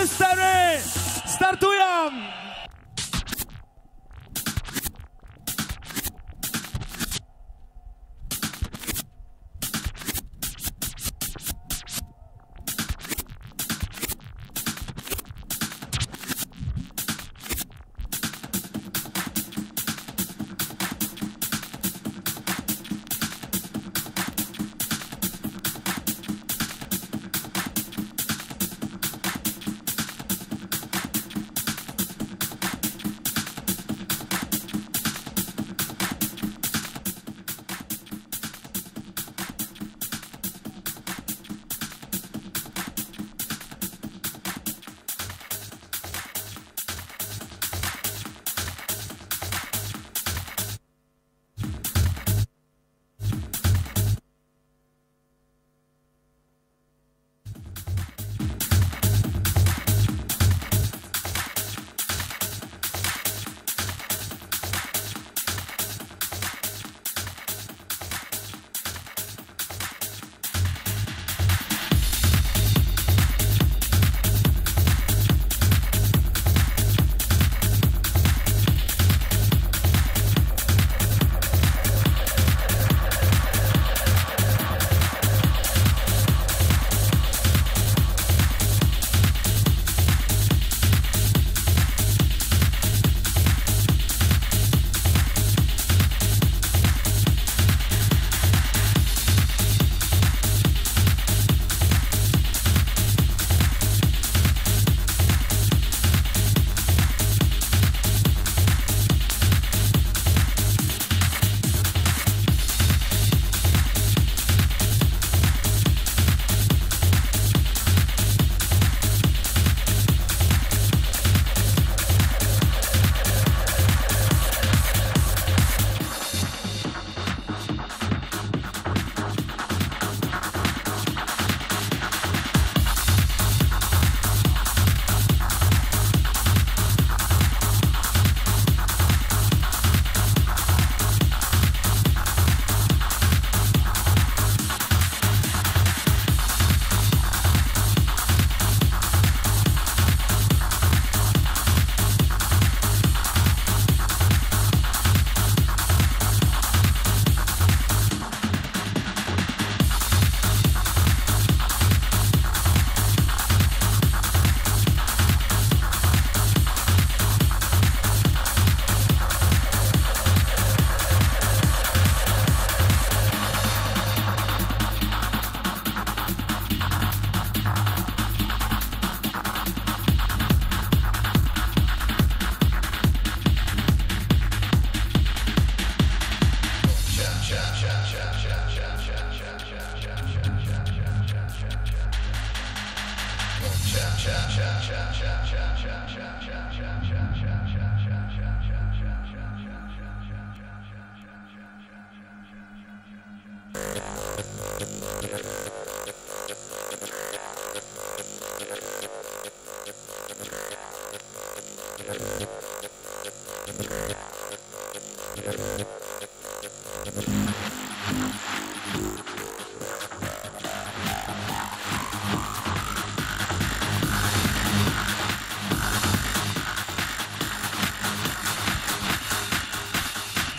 Mystery startują!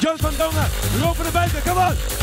John van Dongen, lopen naar buiten, kom op!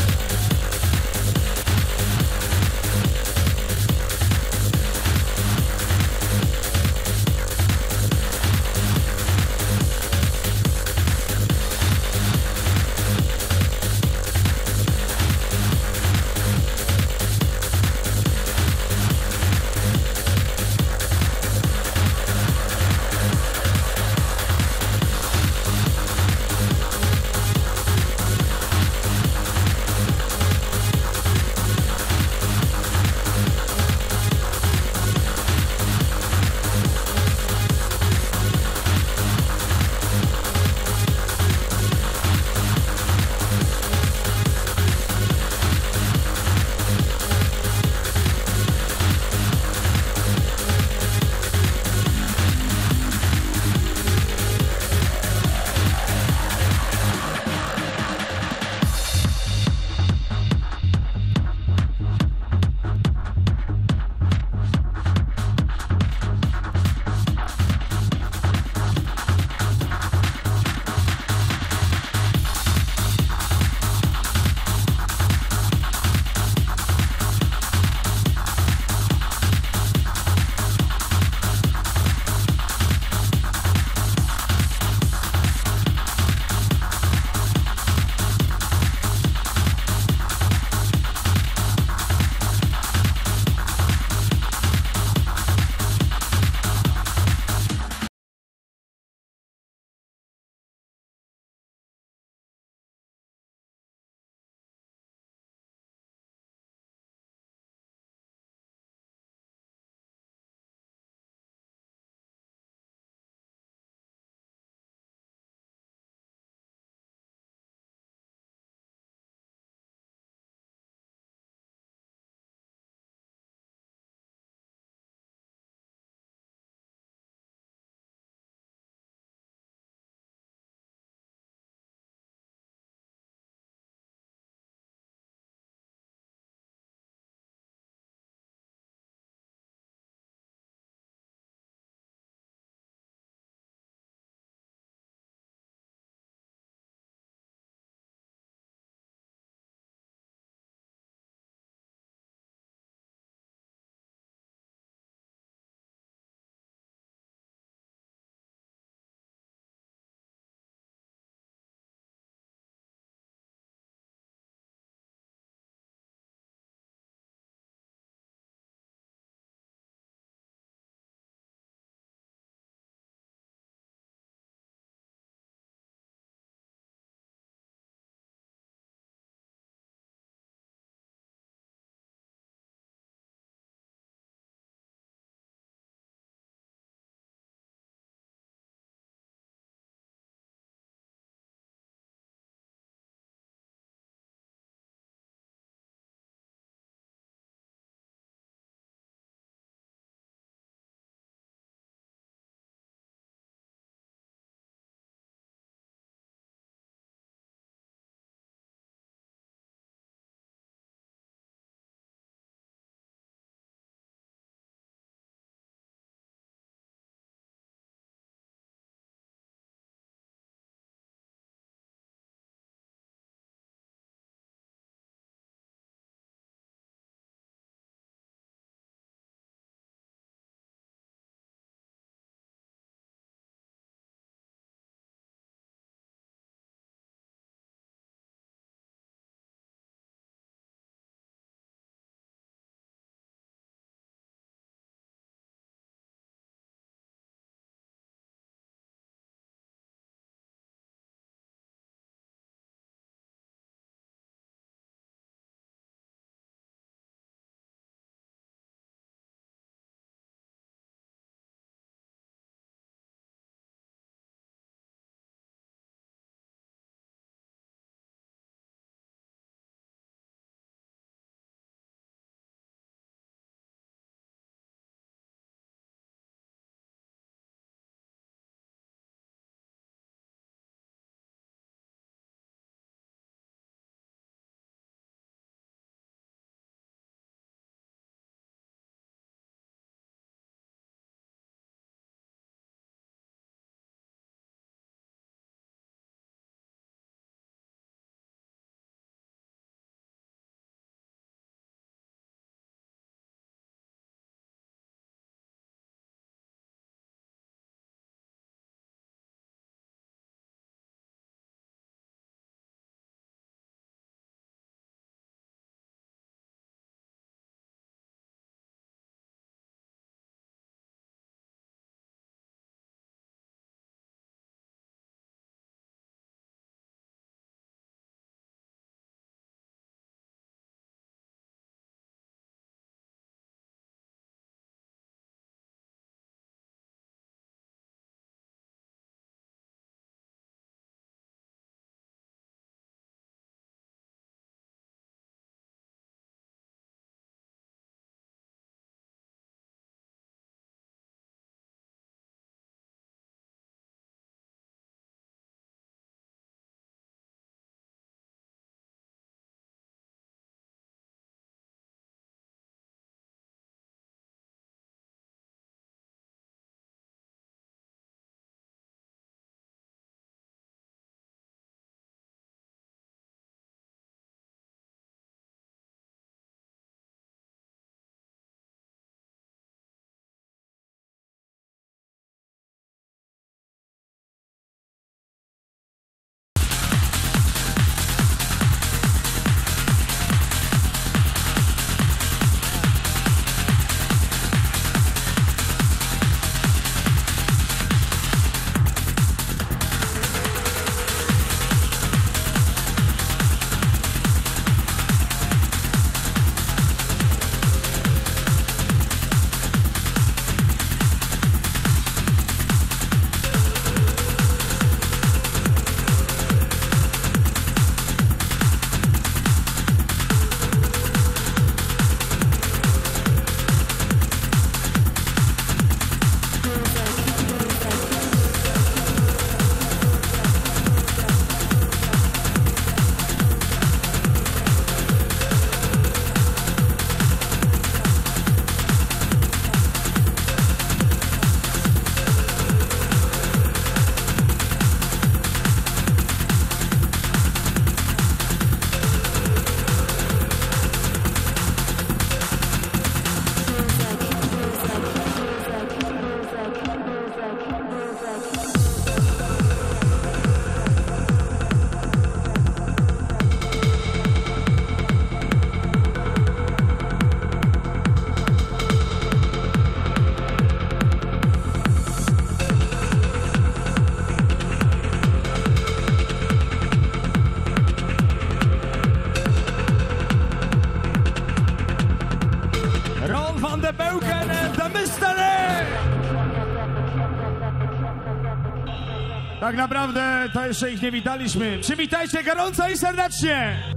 Tak naprawdę to jeszcze ich nie witaliśmy. Przywitajcie gorąco i serdecznie!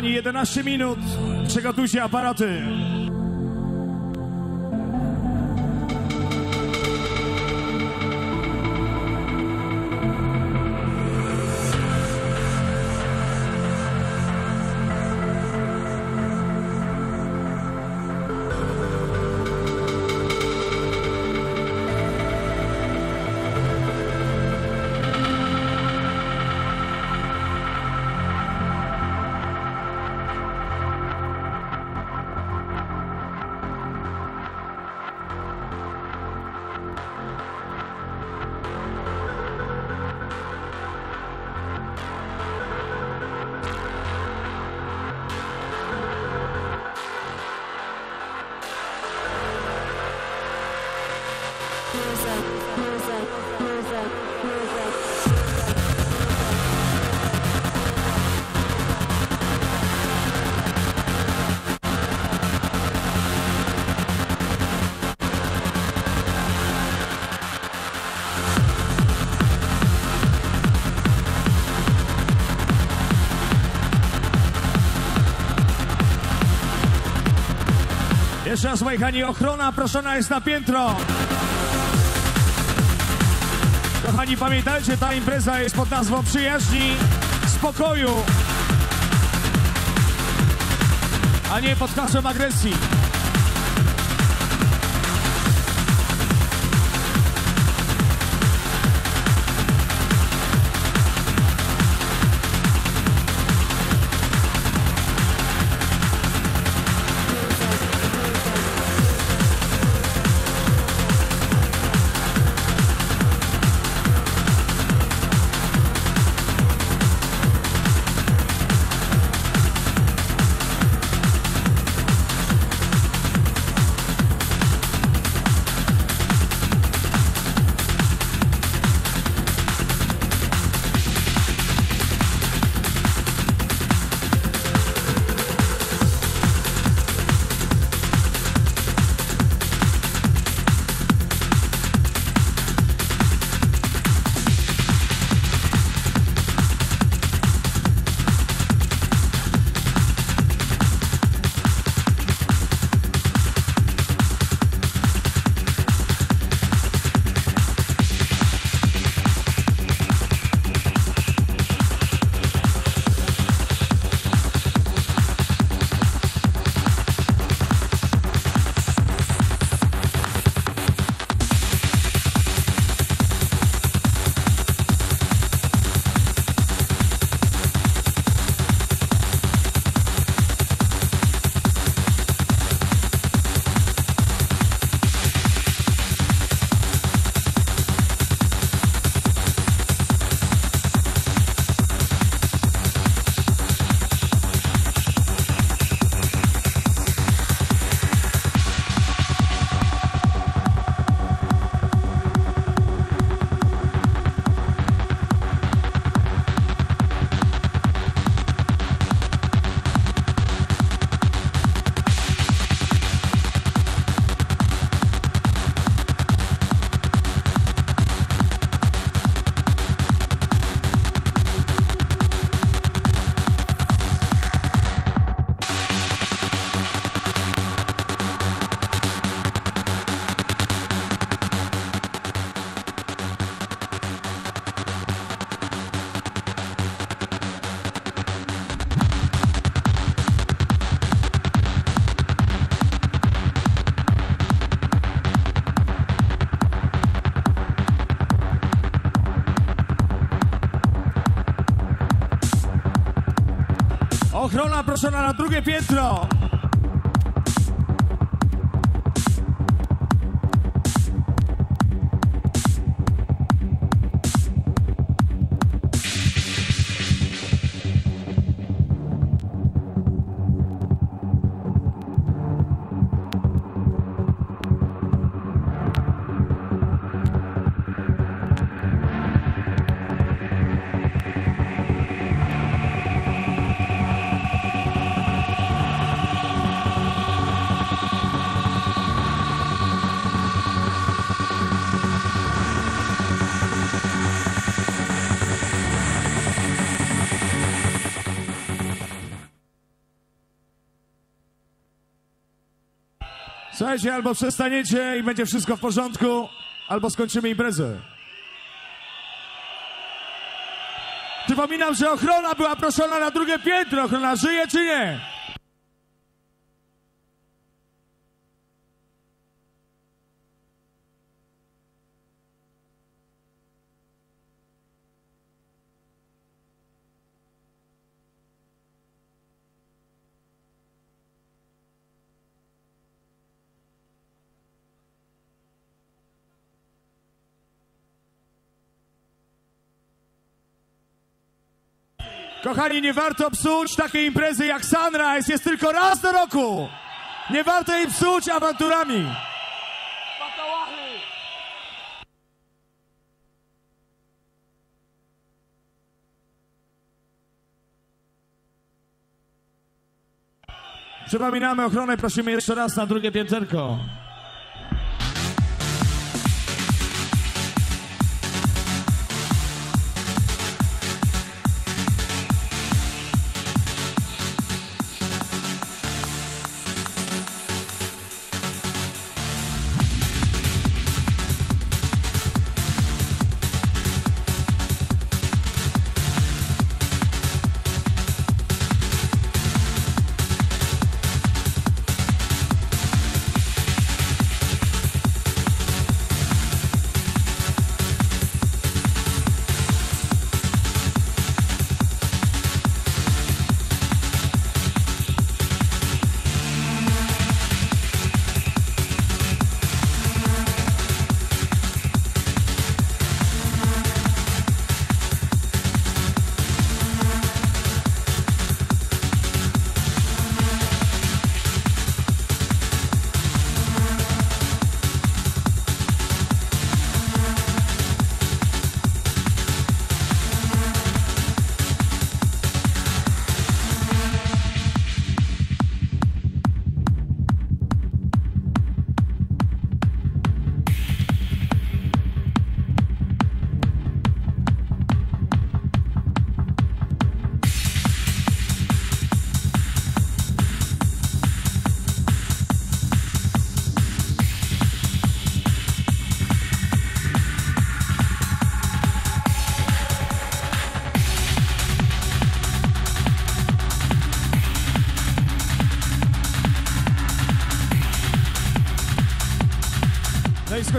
Kochani, 11 minut. Przygotujcie aparaty. Raz, moi kochani, ochrona proszona jest na piętro. Kochani, pamiętajcie, ta impreza jest pod nazwą przyjaźni, spokoju, a nie pod hasłem agresji. Drugie piętro. Słuchajcie, albo przestaniecie i będzie wszystko w porządku, albo skończymy imprezę. Przypominam, że ochrona była proszona na drugie piętro. Ochrona żyje czy nie? Kochani, nie warto psuć takiej imprezy jak Sunrise. Jest tylko raz do roku. Nie warto jej psuć awanturami. Przypominamy ochronę, prosimy jeszcze raz na drugie pięterko.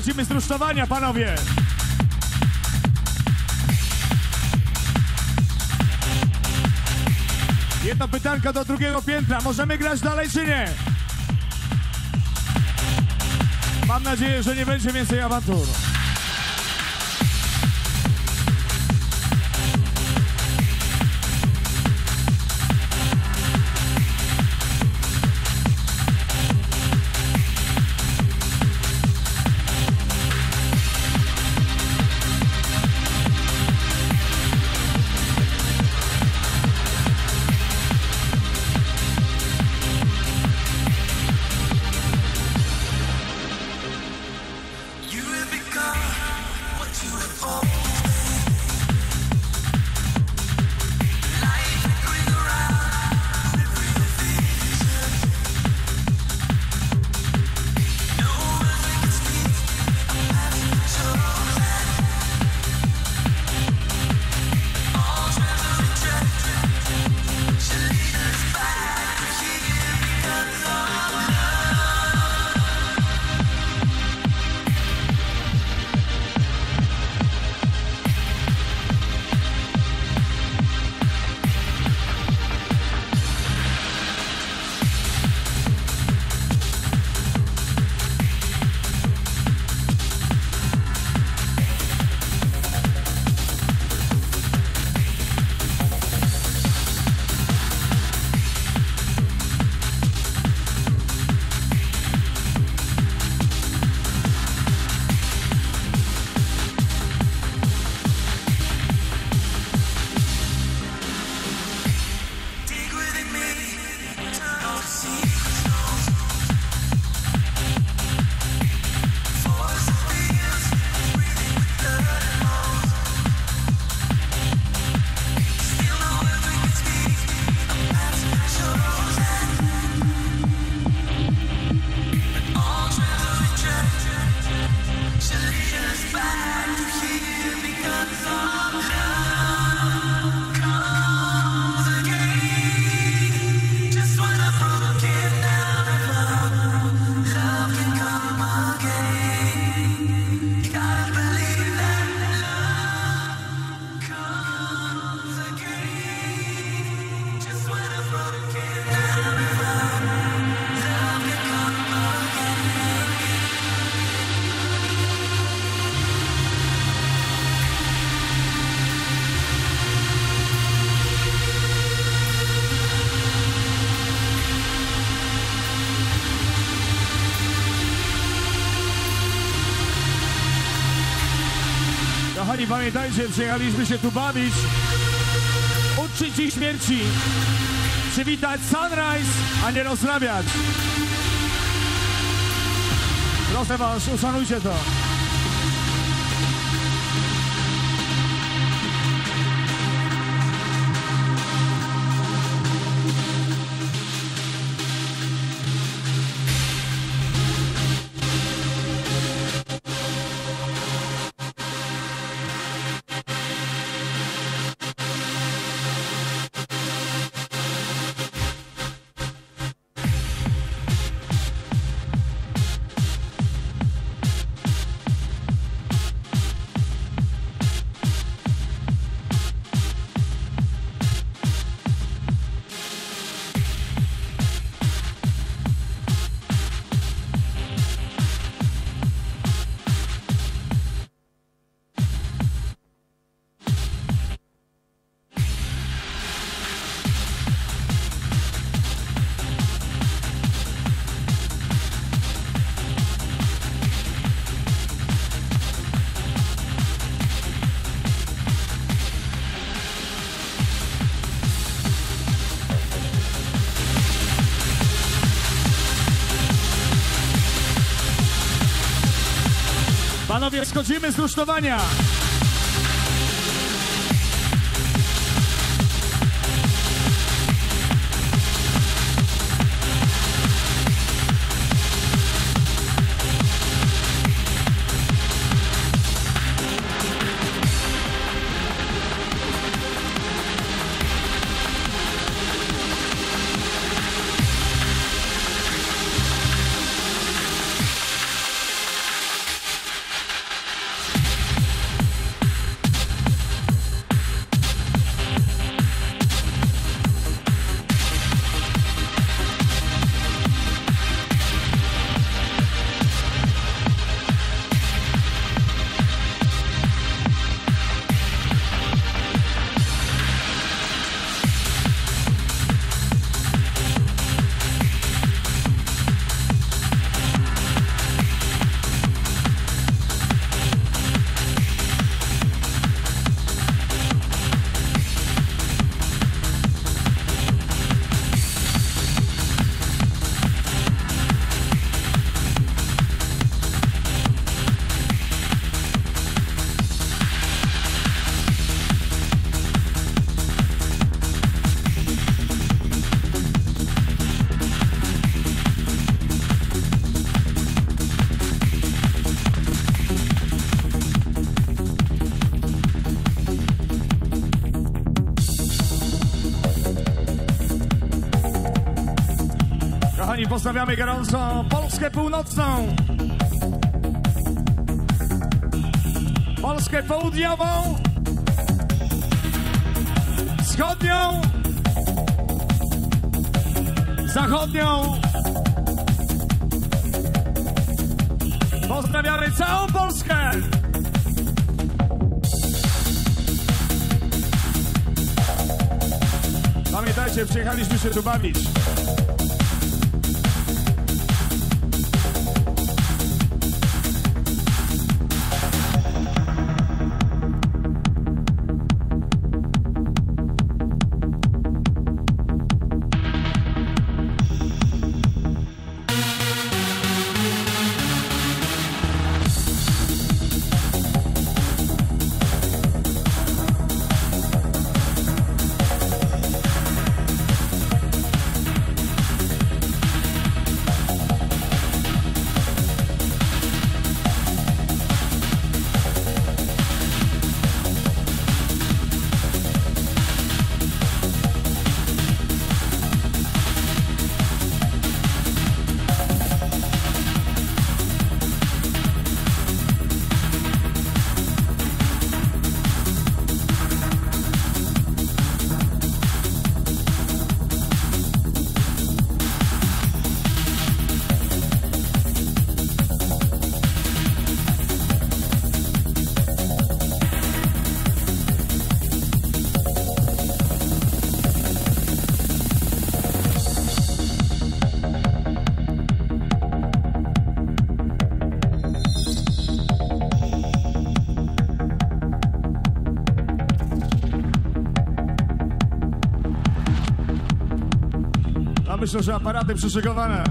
Wychodzimy z rusztowania, panowie! Jedna pytanka do drugiego piętra. Możemy grać dalej, czy nie? Mam nadzieję, że nie będzie więcej awantur. pamiętajcie, przyjechaliśmy się tu bawić, uczyć ich śmierci, przywitać sunrise, a nie rozrabiać. Proszę was, uszanujcie to. schodzimy z rusztowania. Pozdrawiamy gorąco Polskę Północną. Polskę Południową. Wschodnią. Zachodnią. Pozdrawiamy całą Polskę. Pamiętajcie, przyjechaliśmy się tu bawić. A myślę, że aparaty przyszykowane.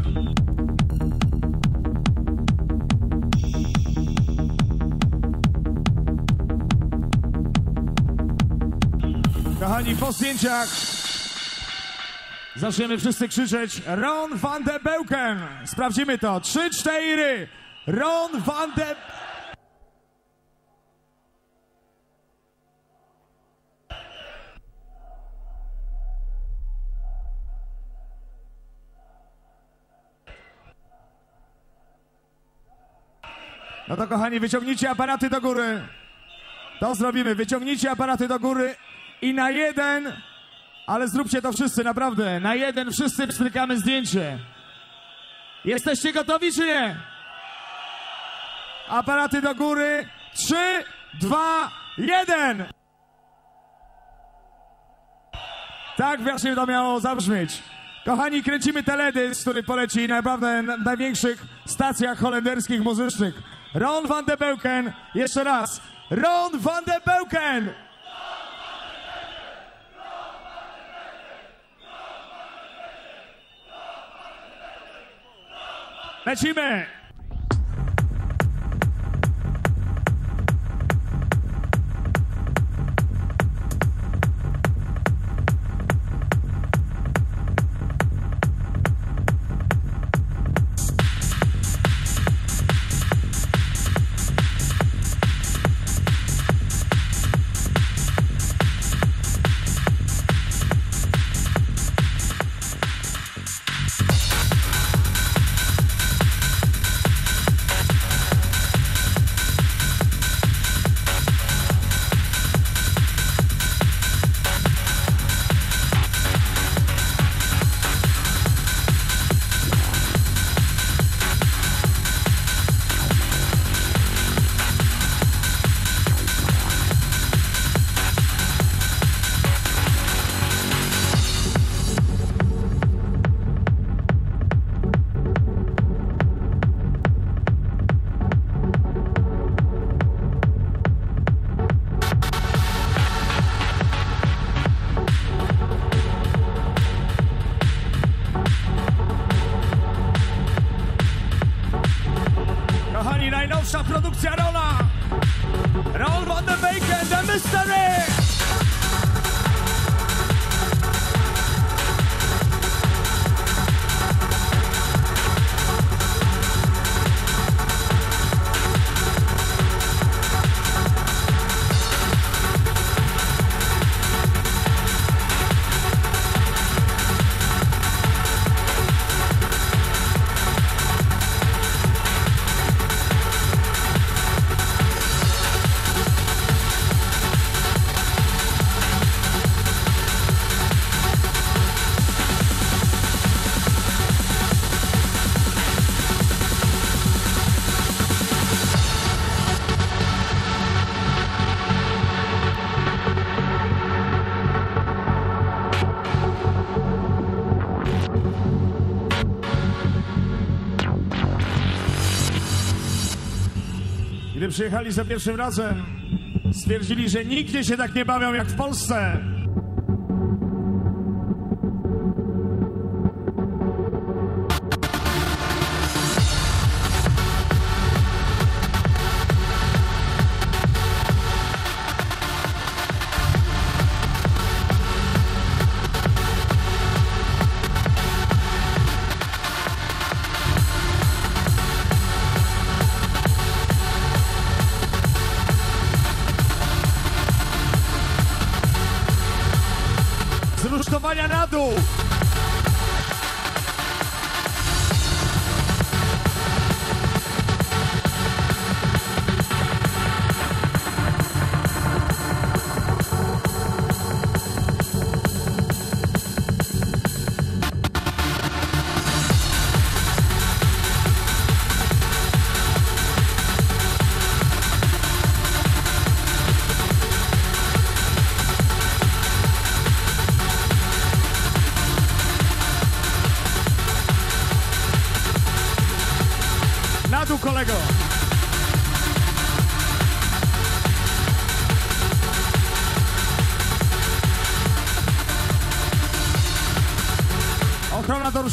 Kochani, po zdjęciach zaczniemy wszyscy krzyczeć Ron van de Beuken. Sprawdzimy to. Trzy, cztery. Ron van de... No to kochani, wyciągnijcie aparaty do góry. To zrobimy. Wyciągnijcie aparaty do góry i na jeden, ale zróbcie to wszyscy, naprawdę. Na jeden wszyscy pstrykamy zdjęcie. Jesteście gotowi czy nie? Aparaty do góry. Trzy, dwa, jeden. Tak właśnie to miało zabrzmieć. Kochani, kręcimy teledysk, który poleci naprawdę na największych stacjach holenderskich muzycznych. Ron van de Beuken, jeszcze raz. Ron van de Beuken! Lecimy! Przyjechali za pierwszym razem, stwierdzili, że nigdzie się tak nie bawią jak w Polsce.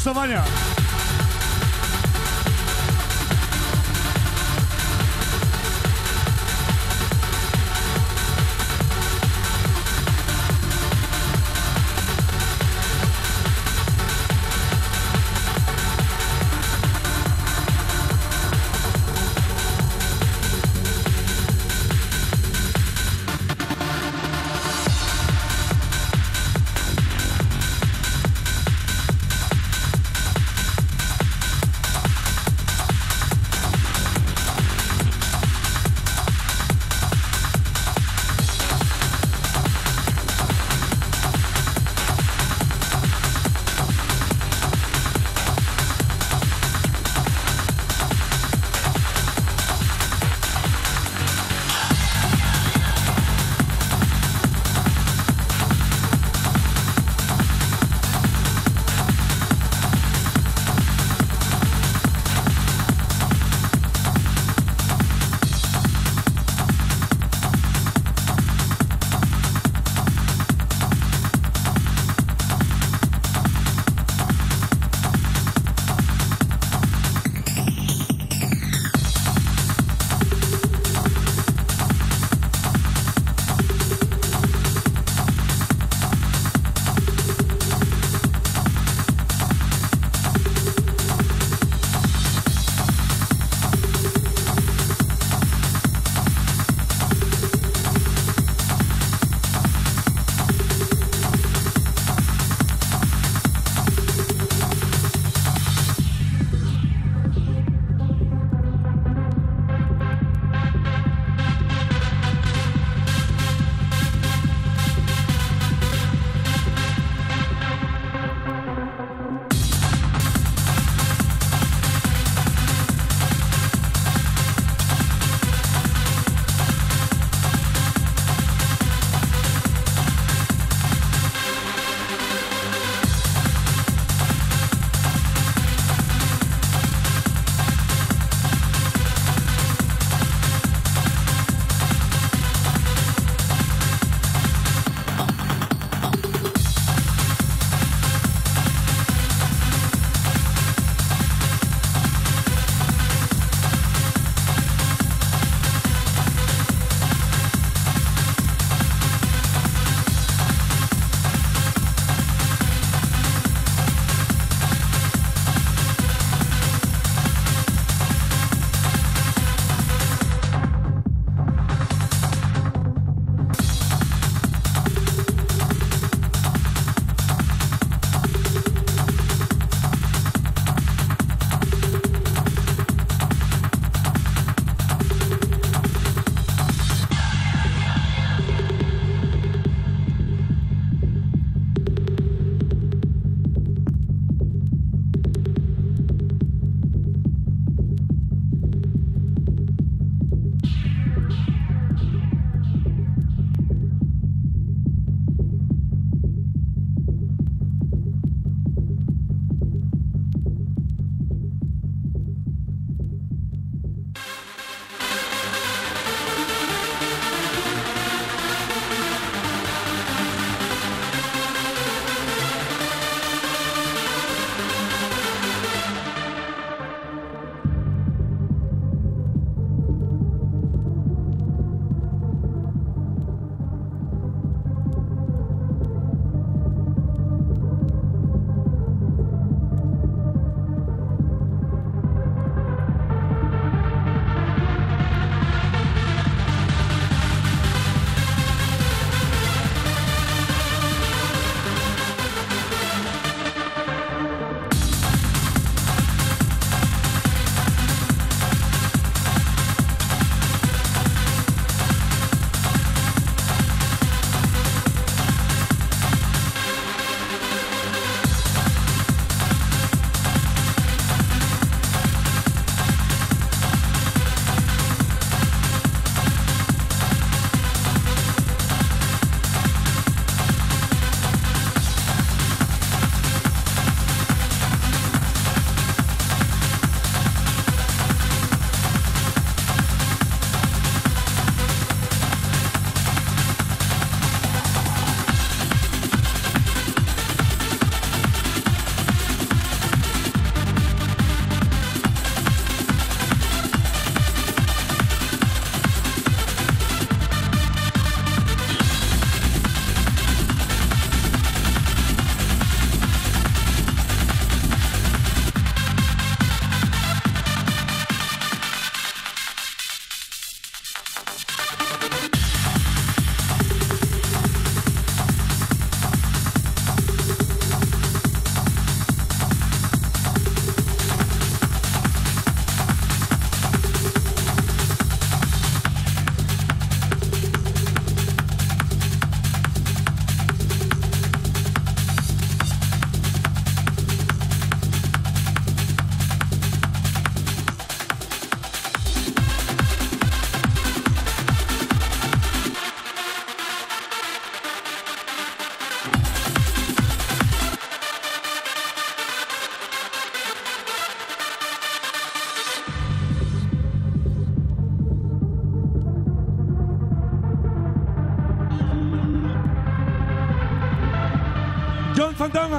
Ochrona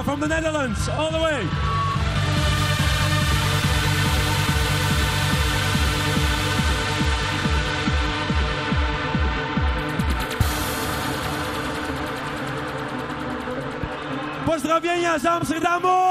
from the Netherlands, all the way. Pozdrowienia z Amsterdamu!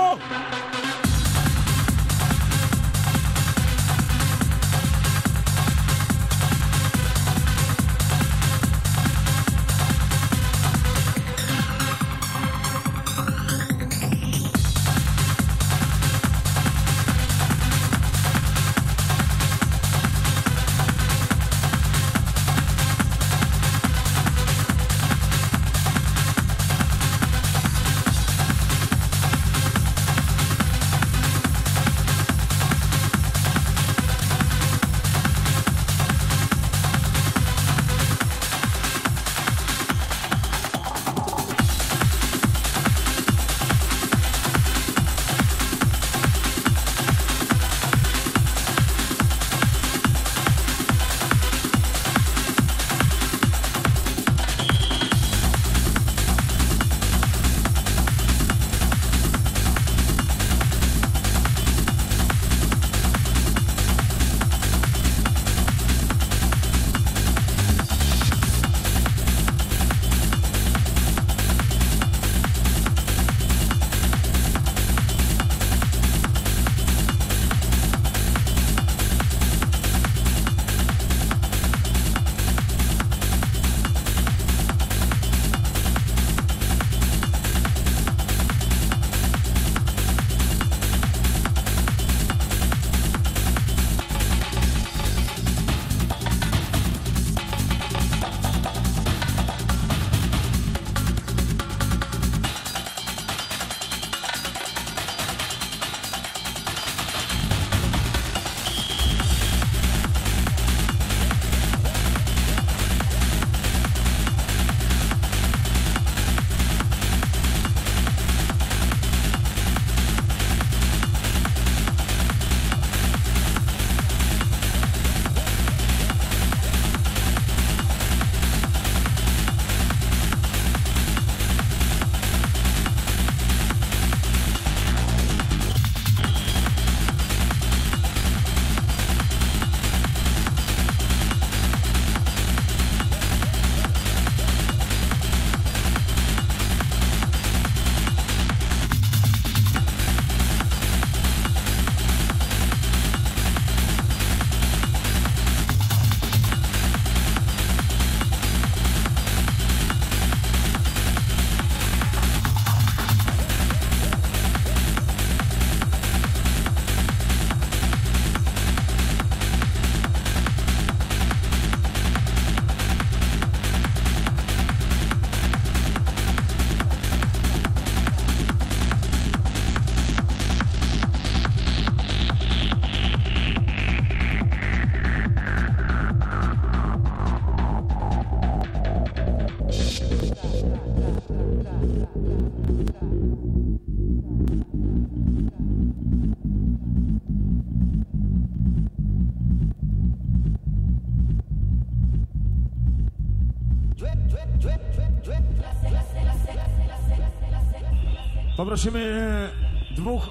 Poprosimy dwóch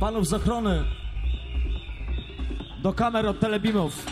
panów z ochrony do kamer od telebimów.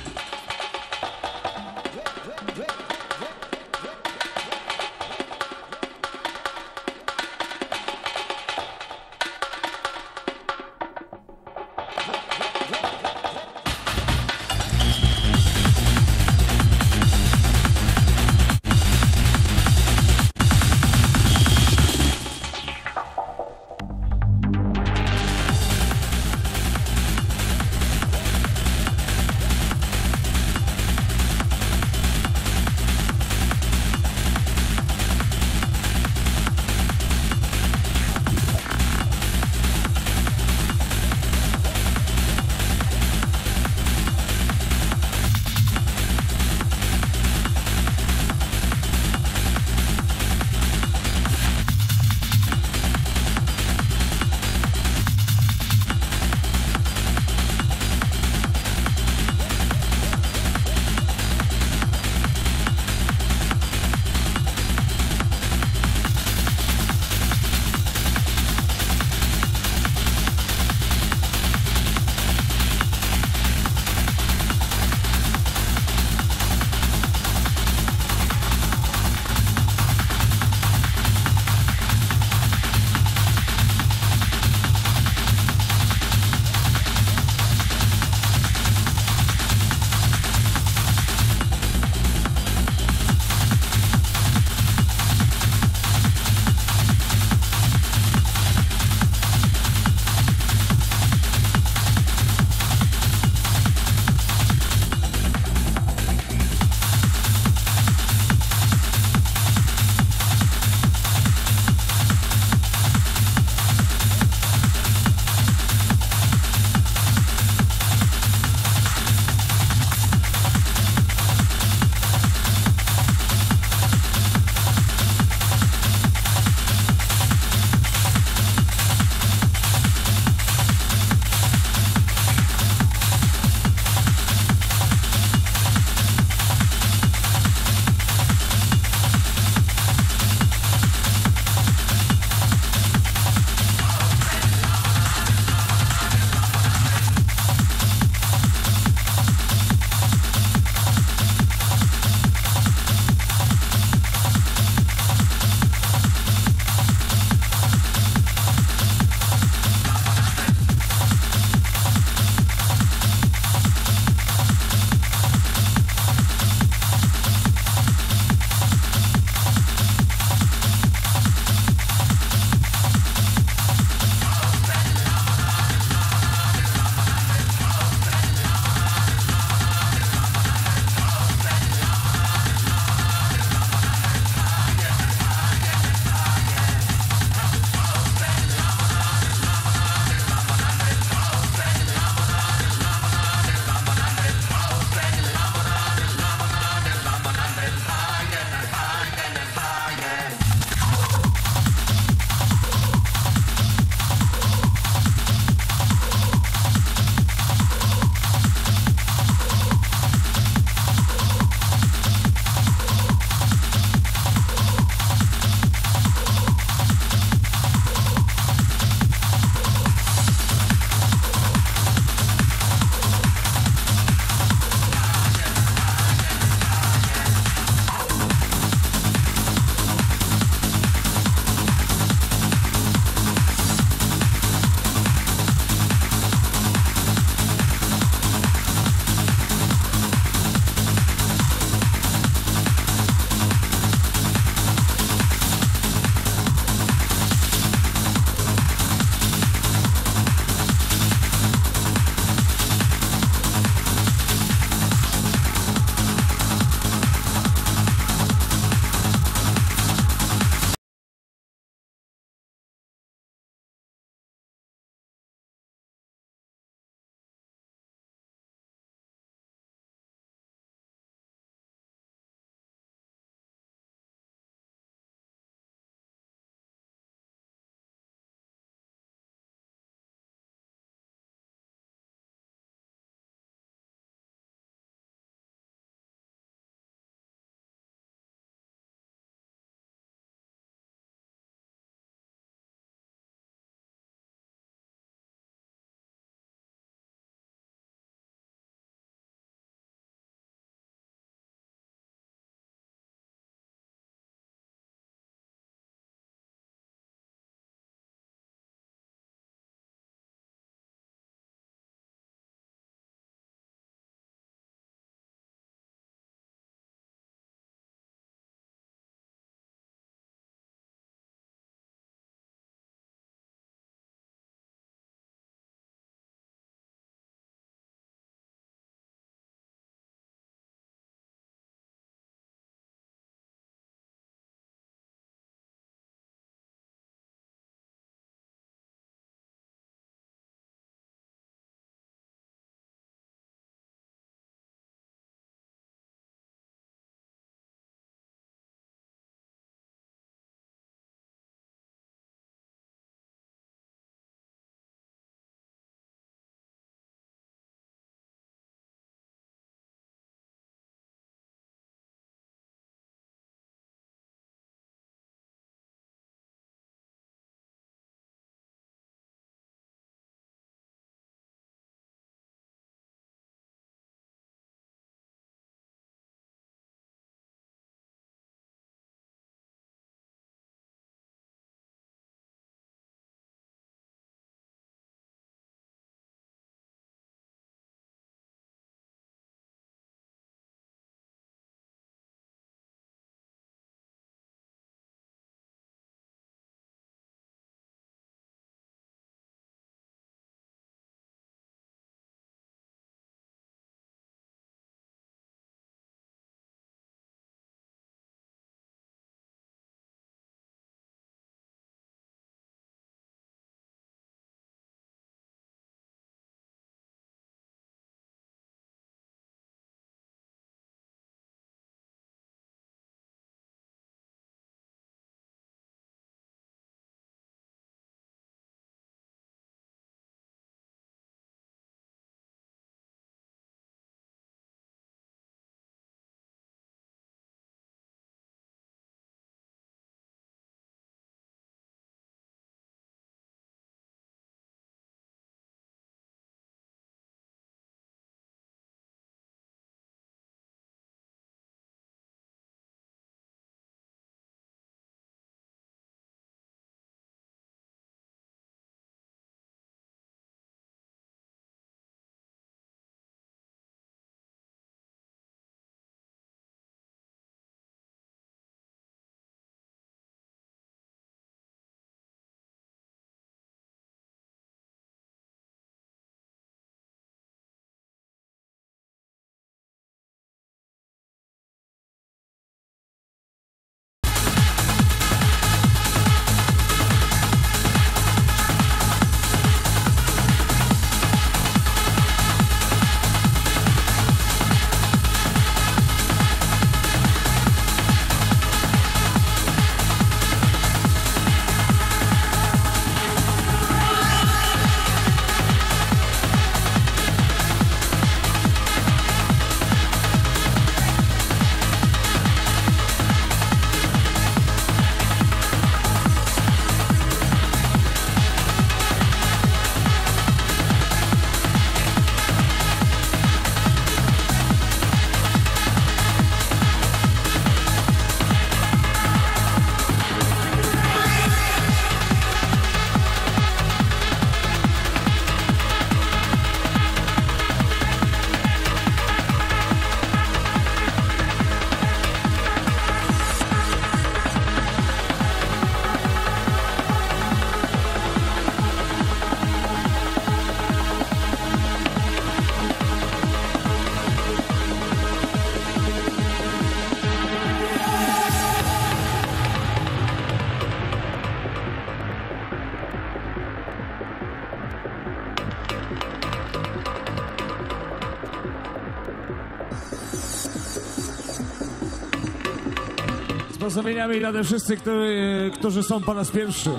Pozdrowieniami tych wszyscy, którzy, którzy są po raz pierwszy.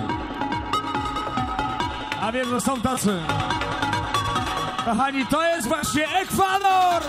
A wiem, że są tacy. Kochani, to jest właśnie Ekwador!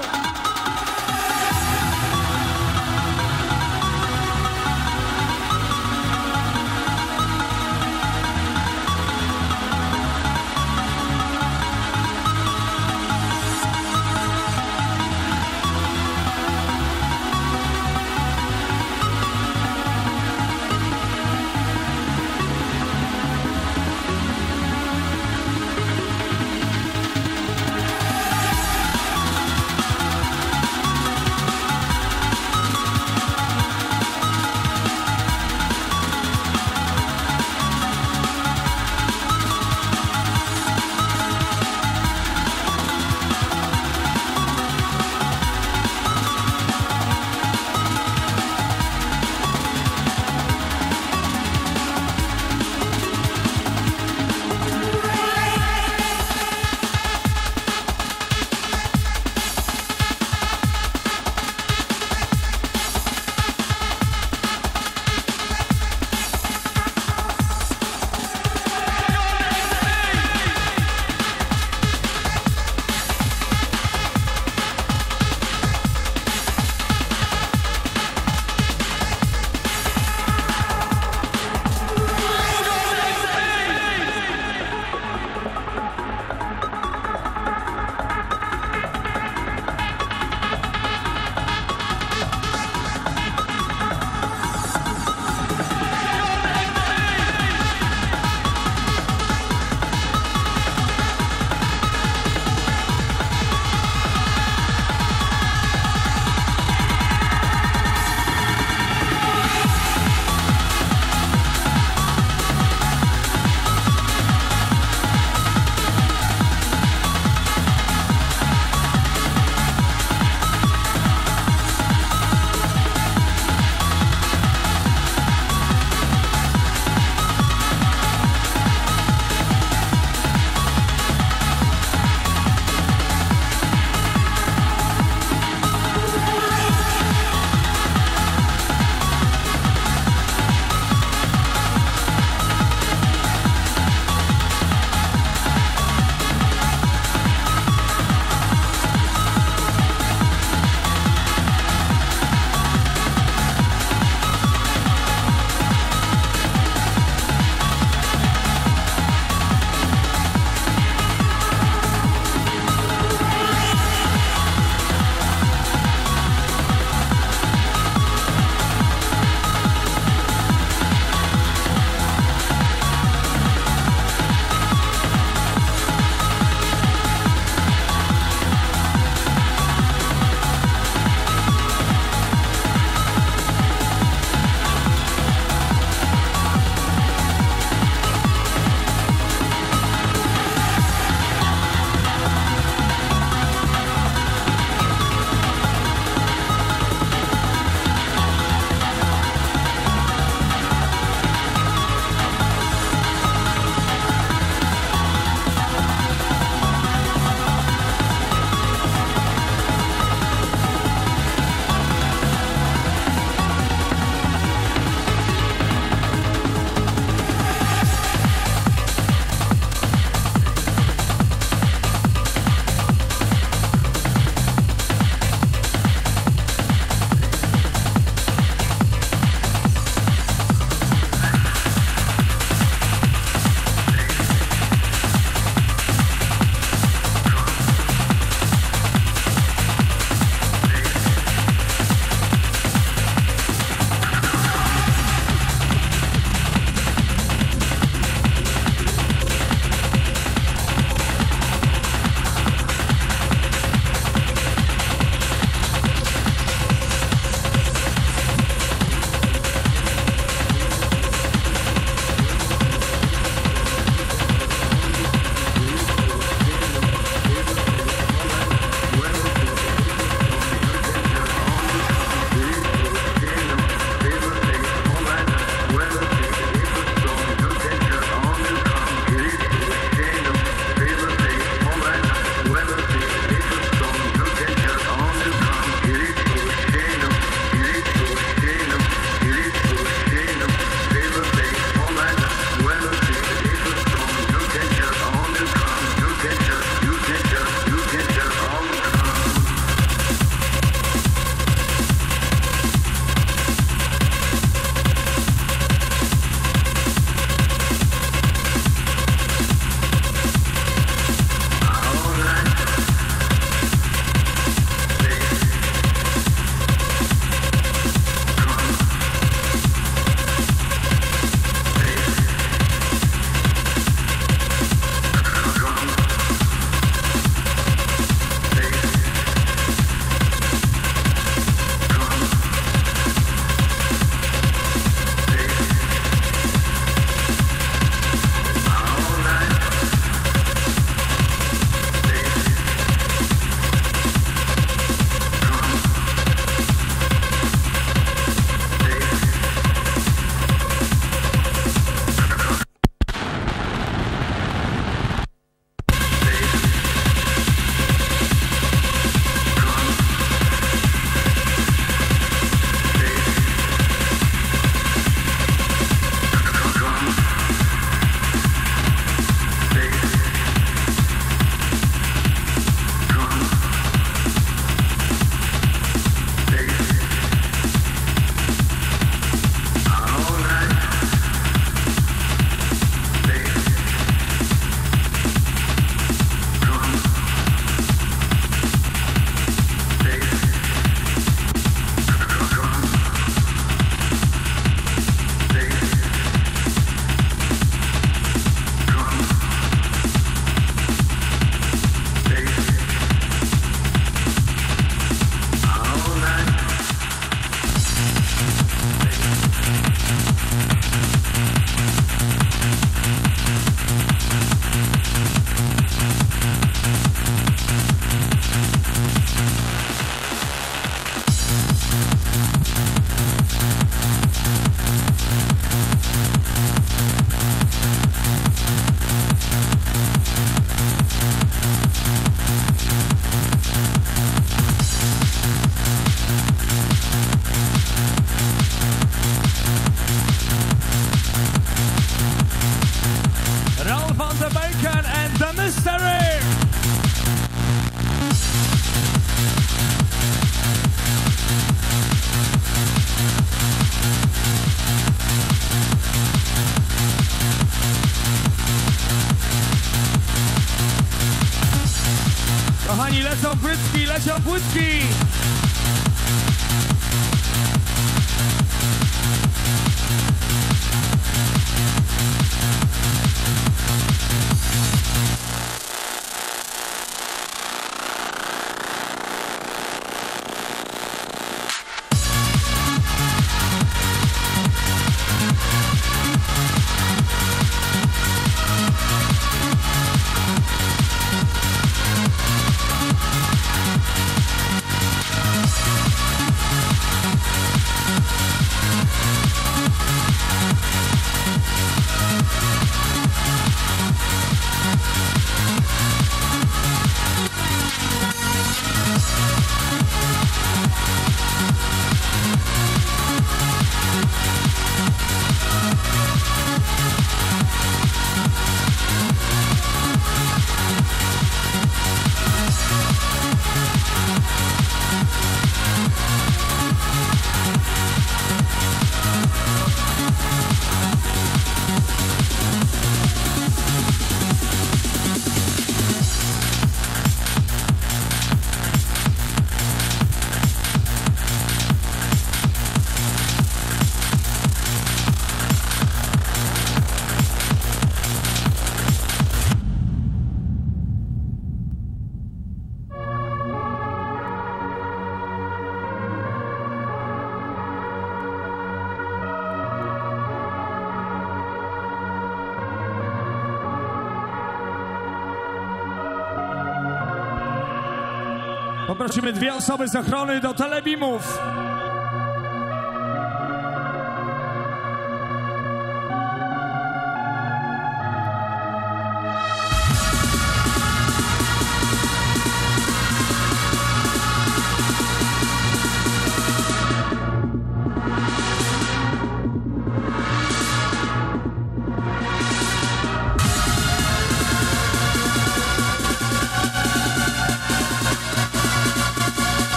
Poprosimy dwie osoby z ochrony do telebimów.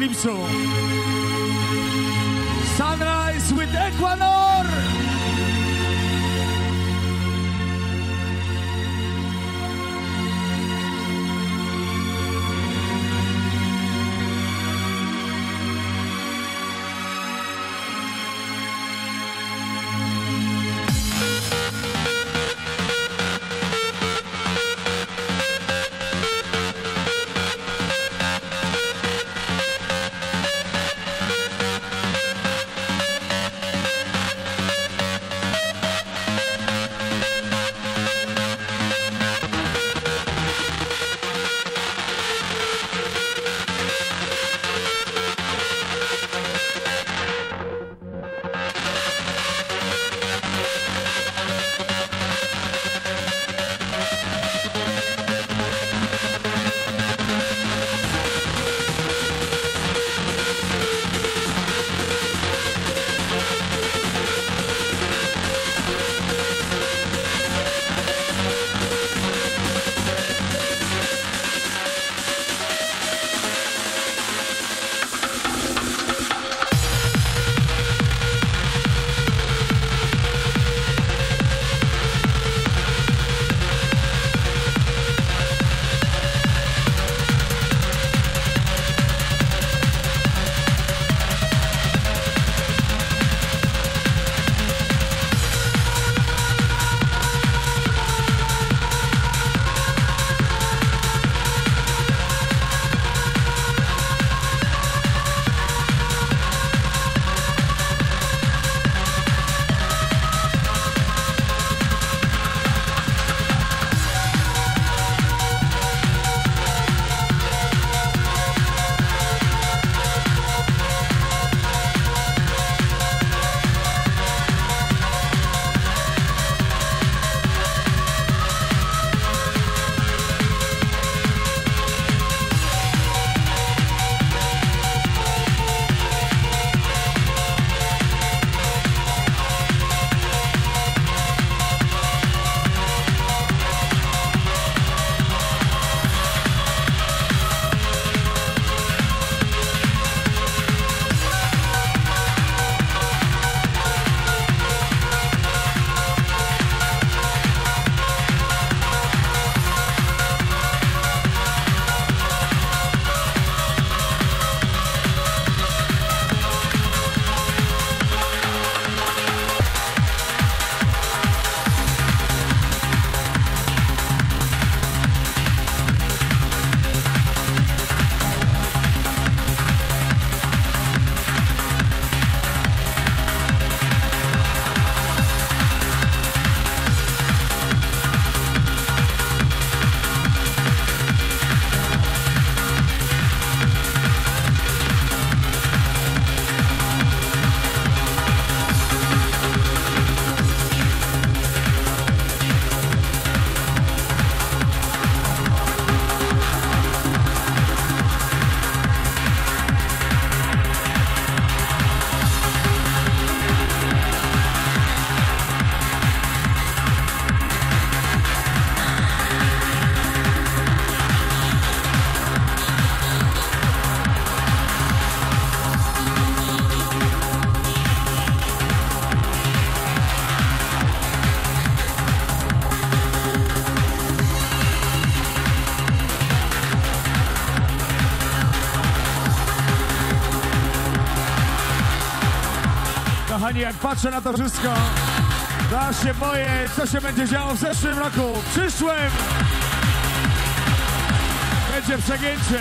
Zawsze w patrzę na to wszystko, aż się boję, co się będzie działo w zeszłym roku. W przyszłym będzie przegięcie.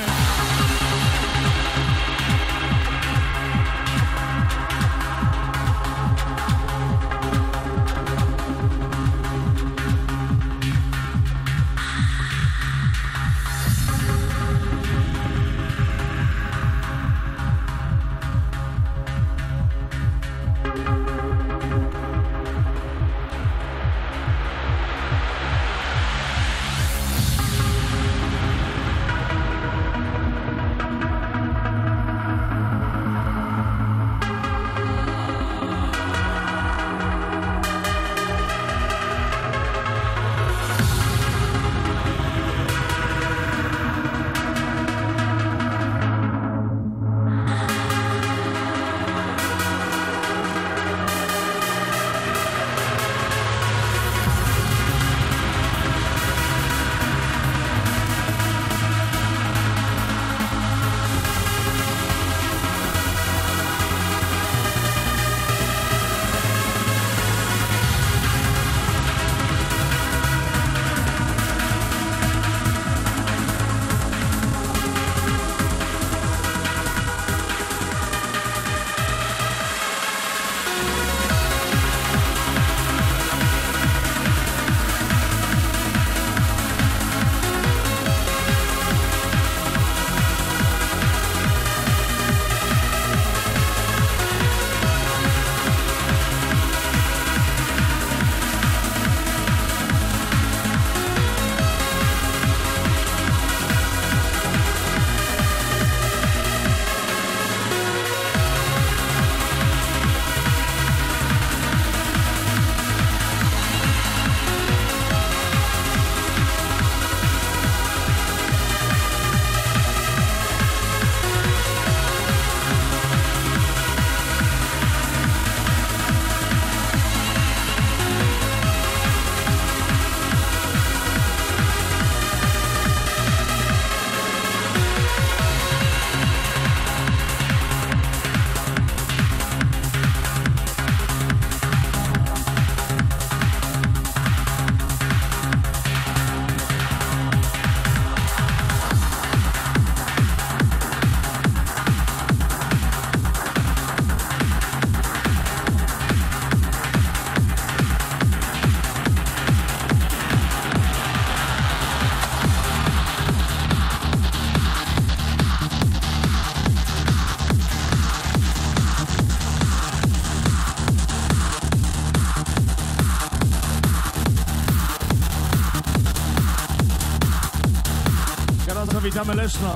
Witamy Leszno.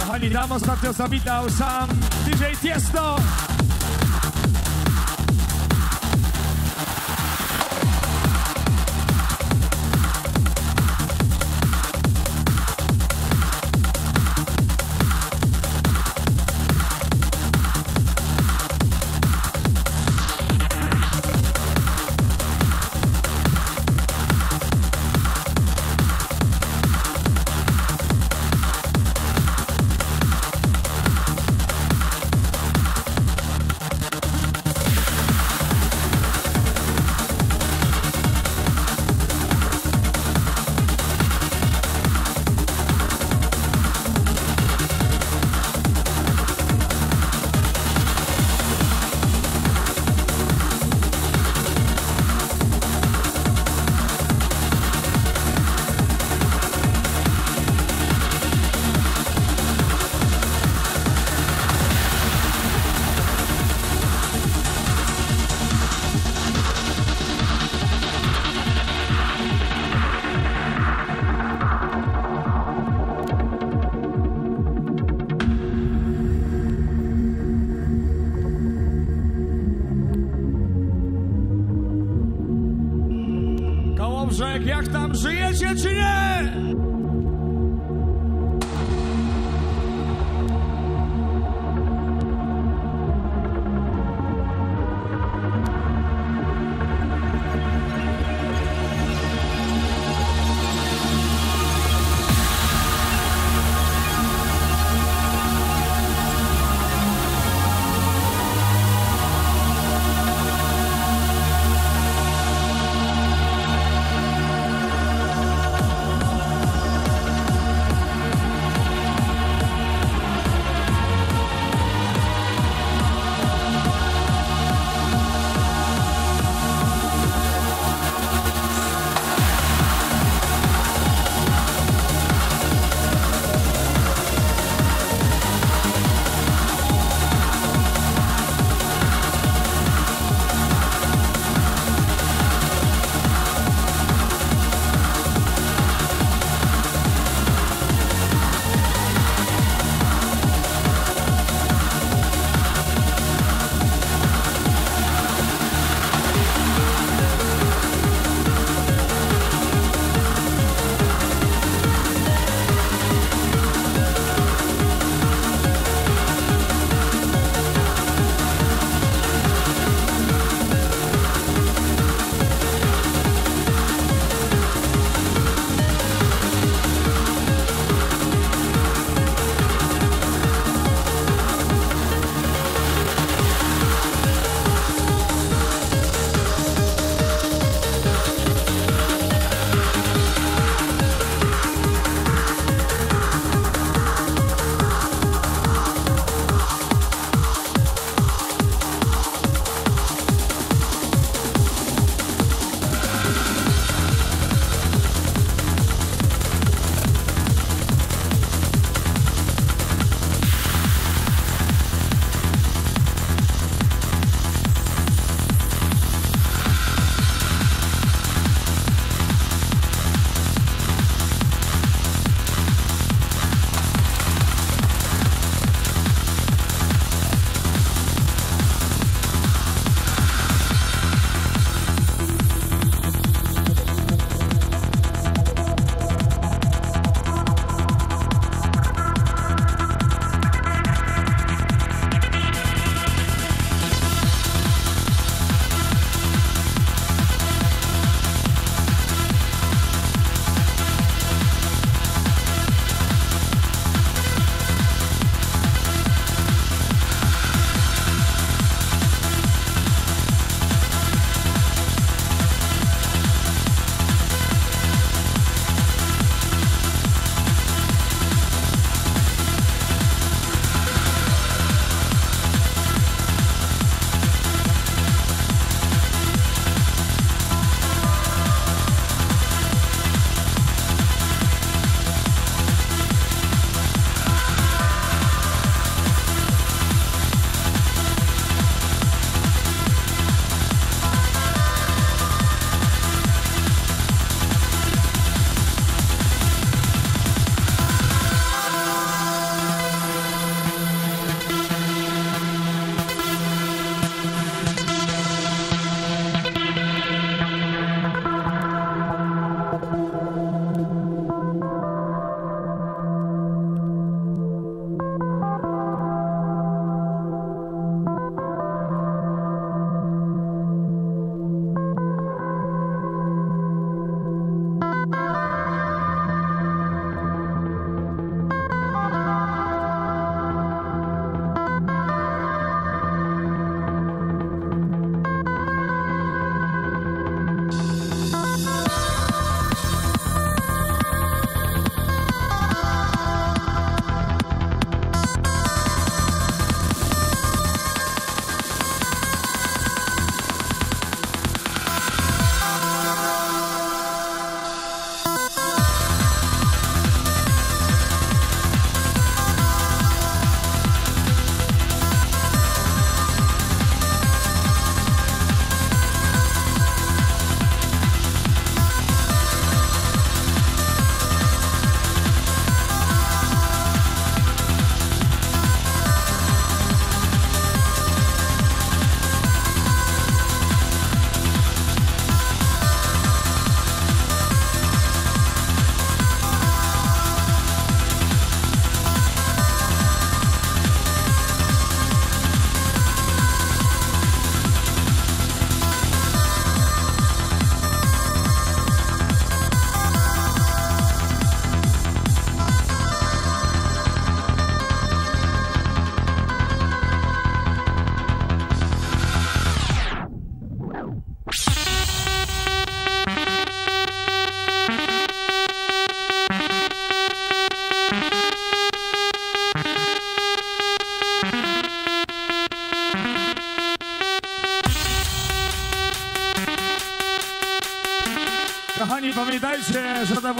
Kochani, tam ostatnio zawitał sam DJ Tiesto.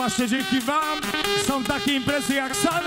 Właśnie dzięki wam są takie imprezy jak Sunrise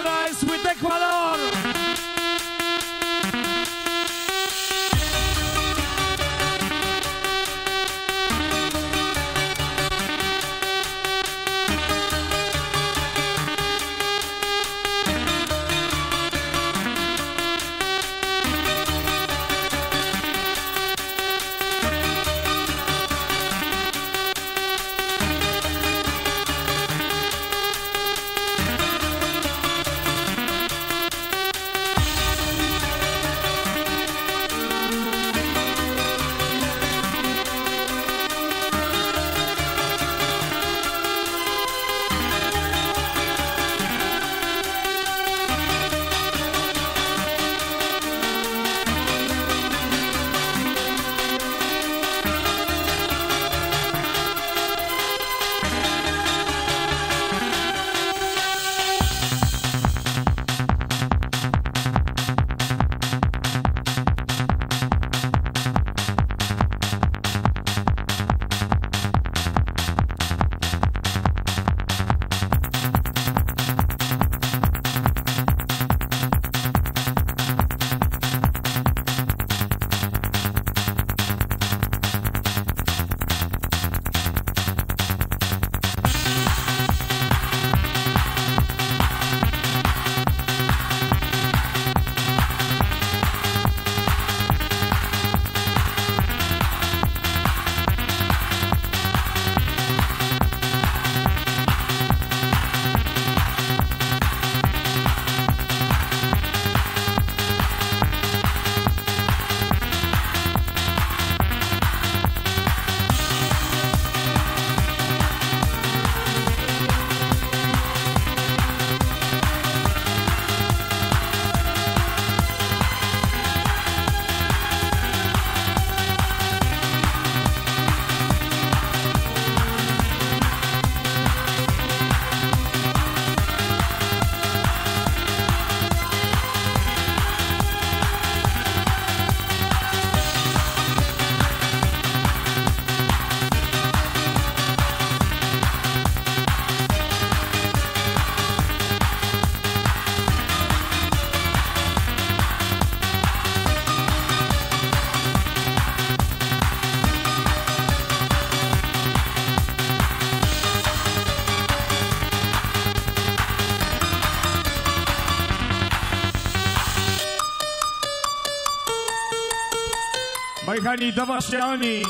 kochani, to właśnie oni.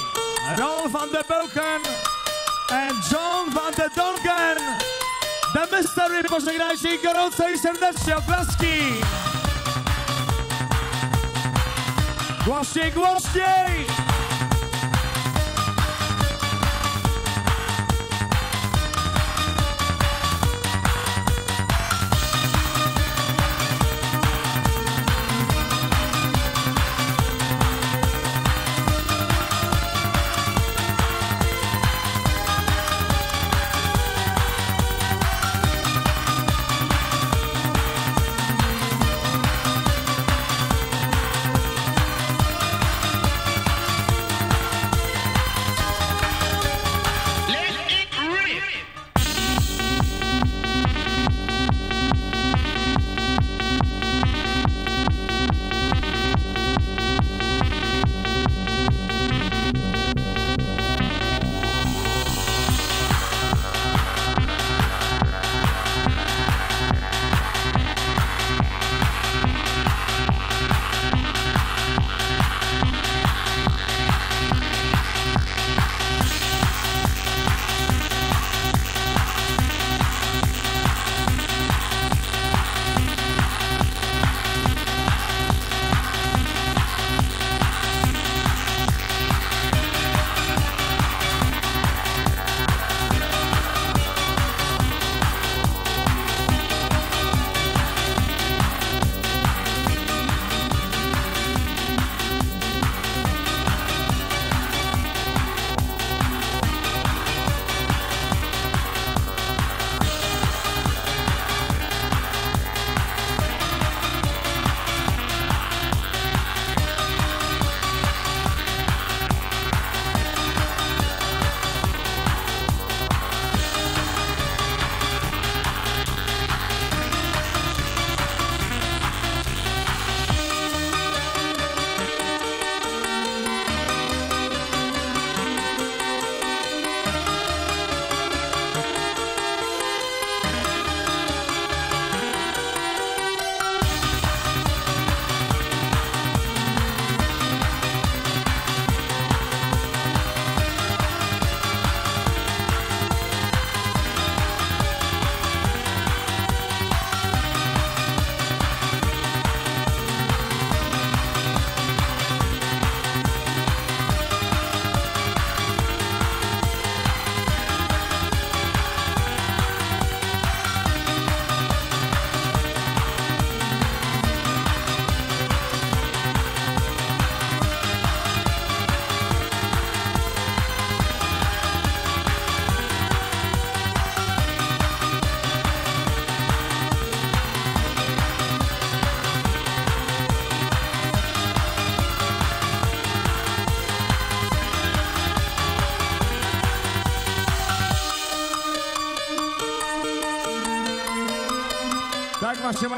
Ron van der Belken and John van der Dongen. The Mystery, pożegnajcie ich gorąco i serdecznie, oklaski. Głośniej, głośniej!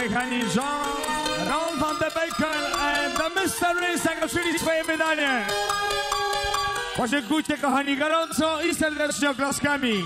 Kochani, Jean, Ron van de Bacon and the Mystery zakończyli swoje wydanie. Podziękujcie, kochani, gorąco i serdecznie oklaskami.